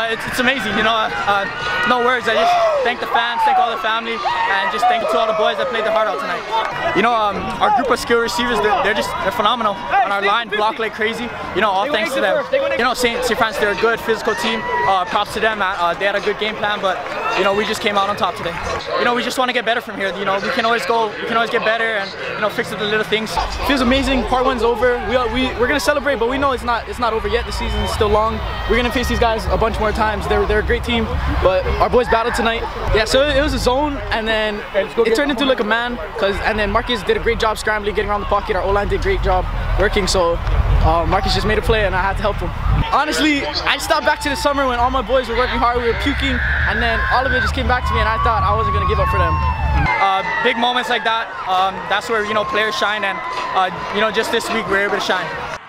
Uh, it's, it's amazing, you know. Uh, uh, no words. I just thank the fans, thank all the family, and just thank you to all the boys that played their heart out tonight. You know, um, our group of skill receivers, they're, they're just they're phenomenal. On our line, block like crazy. You know, all thanks to them. You know, St. St. Francis, they're a good physical team. Uh, props to them. Uh, they had a good game plan, but you know, we just came out on top today. You know, we just want to get better from here. You know, we can always go, we can always get better, and you know, fix up the little things. Feels amazing. Part one's over. We we we're gonna celebrate, but we know it's not it's not over yet. The season is still long. We're gonna face these guys a bunch more times. They're they're a great team, but our boys battled tonight. Yeah, so it was a zone, and then it turned into like a man, cause and then Marcus did a great job scrambling, getting around the pocket. Our O line did a great job working. So uh, Marcus just made a play, and I had to help him. Honestly, I stopped back to the summer when all my boys were working hard. We were puking, and then all of it just came back to me, and I thought I wasn't gonna give up for them. Uh, big moments like that, um, that's where you know players shine, and uh, you know just this week we we're able to shine.